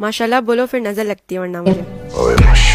माशाल्लाह बोलो फिर नज़र लगती है वरना मुझे।